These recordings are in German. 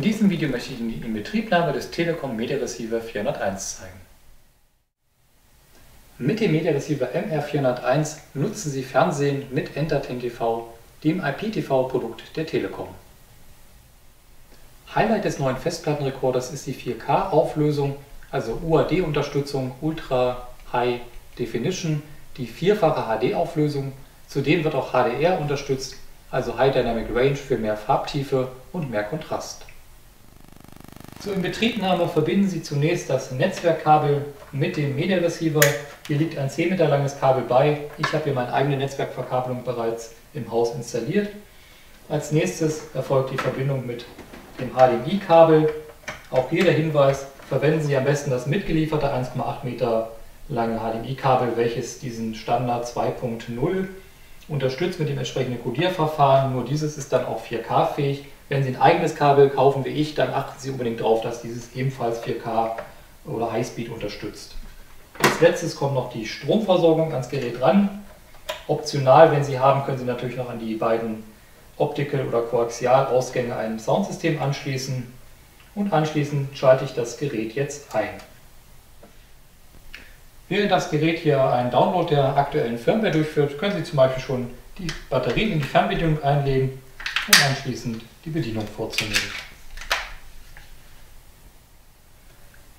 In diesem Video möchte ich Ihnen die Inbetriebnahme des Telekom Media Receiver 401 zeigen. Mit dem Media Receiver MR401 nutzen Sie Fernsehen mit Entertain TV, dem IPTV-Produkt der Telekom. Highlight des neuen Festplattenrekorders ist die 4K-Auflösung, also UAD-Unterstützung, Ultra High Definition, die vierfache HD-Auflösung. Zudem wird auch HDR unterstützt, also High Dynamic Range für mehr Farbtiefe und mehr Kontrast. Zur Inbetriebnahme verbinden Sie zunächst das Netzwerkkabel mit dem Media Receiver. Hier liegt ein 10 Meter langes Kabel bei. Ich habe hier meine eigene Netzwerkverkabelung bereits im Haus installiert. Als nächstes erfolgt die Verbindung mit dem HDMI-Kabel. Auch hier der Hinweis, verwenden Sie am besten das mitgelieferte 1,8 Meter lange HDMI-Kabel, welches diesen Standard 2.0 unterstützt mit dem entsprechenden Codierverfahren. Nur dieses ist dann auch 4K-fähig. Wenn Sie ein eigenes Kabel kaufen wie ich, dann achten Sie unbedingt darauf, dass dieses ebenfalls 4K oder Highspeed unterstützt. Als letztes kommt noch die Stromversorgung ans Gerät ran. Optional, wenn Sie haben, können Sie natürlich noch an die beiden Optical- oder Koaxialausgänge ein Soundsystem anschließen. Und anschließend schalte ich das Gerät jetzt ein. Während das Gerät hier einen Download der aktuellen Firmware durchführt, können Sie zum Beispiel schon die Batterien in die Fernbedienung einlegen und anschließend die Bedienung vorzunehmen.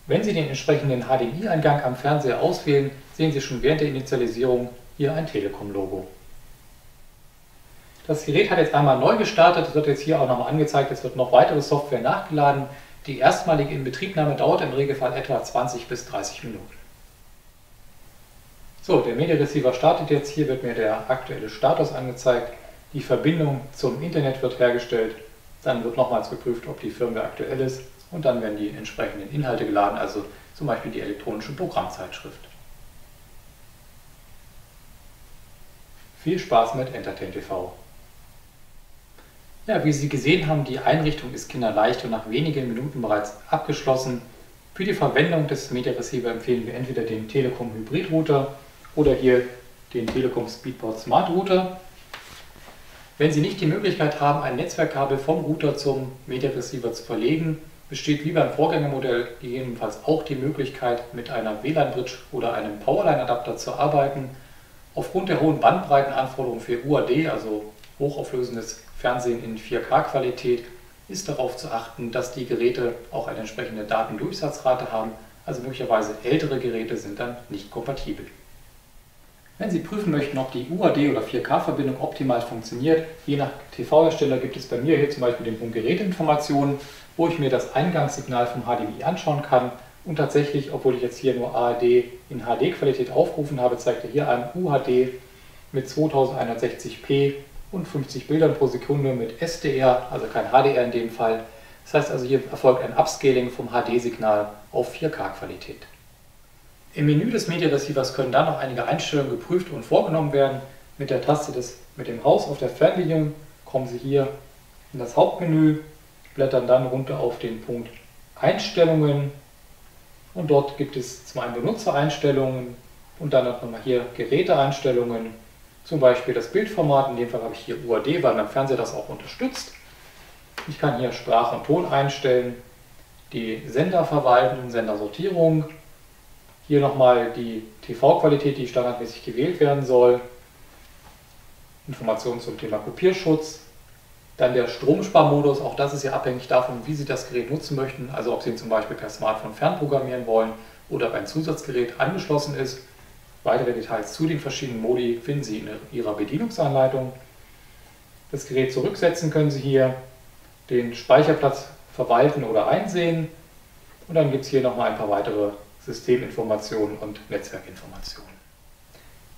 Wenn Sie den entsprechenden HDMI-Eingang am Fernseher auswählen, sehen Sie schon während der Initialisierung hier ein Telekom-Logo. Das Gerät hat jetzt einmal neu gestartet, es wird jetzt hier auch nochmal angezeigt, es wird noch weitere Software nachgeladen. Die erstmalige Inbetriebnahme dauert im Regelfall etwa 20 bis 30 Minuten. So, der Media Receiver startet jetzt. Hier wird mir der aktuelle Status angezeigt. Die Verbindung zum Internet wird hergestellt. Dann wird nochmals geprüft, ob die Firmware aktuell ist. Und dann werden die entsprechenden Inhalte geladen, also zum Beispiel die elektronische Programmzeitschrift. Viel Spaß mit Entertain TV. Ja, wie Sie gesehen haben, die Einrichtung ist kinderleicht und nach wenigen Minuten bereits abgeschlossen. Für die Verwendung des Media Receiver empfehlen wir entweder den Telekom Hybrid Router oder hier den Telekom Speedport Smart Router. Wenn Sie nicht die Möglichkeit haben, ein Netzwerkkabel vom Router zum Media Receiver zu verlegen, besteht wie beim Vorgängermodell gegebenenfalls auch die Möglichkeit, mit einer WLAN-Bridge oder einem Powerline-Adapter zu arbeiten. Aufgrund der hohen Bandbreitenanforderungen für UAD, also hochauflösendes Fernsehen in 4K-Qualität, ist darauf zu achten, dass die Geräte auch eine entsprechende Datendurchsatzrate haben, also möglicherweise ältere Geräte sind dann nicht kompatibel. Wenn Sie prüfen möchten, ob die UAD oder 4K-Verbindung optimal funktioniert, je nach TV-Hersteller gibt es bei mir hier zum Beispiel den Punkt Geräteinformationen, wo ich mir das Eingangssignal vom HDMI anschauen kann. Und tatsächlich, obwohl ich jetzt hier nur ARD in HD-Qualität aufgerufen habe, zeigt er hier ein UHD mit 2160p und 50 Bildern pro Sekunde mit SDR, also kein HDR in dem Fall. Das heißt also, hier erfolgt ein Upscaling vom HD-Signal auf 4K-Qualität. Im Menü des Media Receivers können dann noch einige Einstellungen geprüft und vorgenommen werden. Mit der Taste des, mit dem Haus auf der Fernbedienung kommen Sie hier in das Hauptmenü, blättern dann runter auf den Punkt Einstellungen und dort gibt es zum einen Benutzereinstellungen und dann nochmal hier Geräteeinstellungen, zum Beispiel das Bildformat, in dem Fall habe ich hier UAD, weil mein Fernseher das auch unterstützt. Ich kann hier Sprache und Ton einstellen, die Sender verwalten, Sendersortierung, hier nochmal die TV-Qualität, die standardmäßig gewählt werden soll. Informationen zum Thema Kopierschutz. Dann der Stromsparmodus, auch das ist ja abhängig davon, wie Sie das Gerät nutzen möchten. Also ob Sie ihn zum Beispiel per Smartphone fernprogrammieren wollen oder ob ein Zusatzgerät angeschlossen ist. Weitere Details zu den verschiedenen Modi finden Sie in Ihrer Bedienungsanleitung. Das Gerät zurücksetzen können Sie hier, den Speicherplatz verwalten oder einsehen. Und dann gibt es hier nochmal ein paar weitere Systeminformationen und Netzwerkinformationen.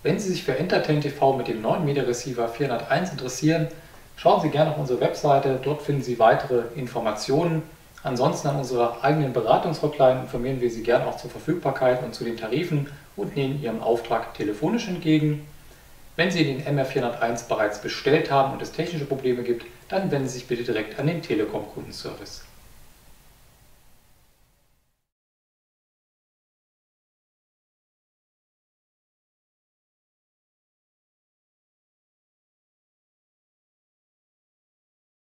Wenn Sie sich für Entertain TV mit dem neuen Media Receiver 401 interessieren, schauen Sie gerne auf unsere Webseite, dort finden Sie weitere Informationen. Ansonsten an unserer eigenen Beratungshotline informieren wir Sie gerne auch zur Verfügbarkeit und zu den Tarifen und nehmen Ihren Auftrag telefonisch entgegen. Wenn Sie den MR401 bereits bestellt haben und es technische Probleme gibt, dann wenden Sie sich bitte direkt an den Telekom Kundenservice.